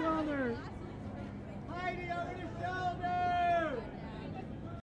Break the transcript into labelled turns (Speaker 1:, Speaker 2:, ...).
Speaker 1: each other.